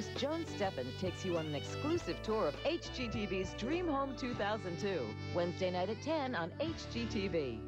Host Joan Steffend takes you on an exclusive tour of HGTV's Dream Home 2002, Wednesday night at 10 on HGTV.